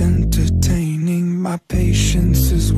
entertaining. My patience is